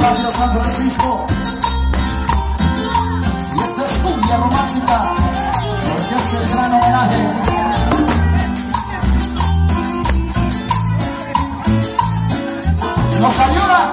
San Francisco. Y esta es cumbia romántica, porque es el gran homenaje. Nos ayuda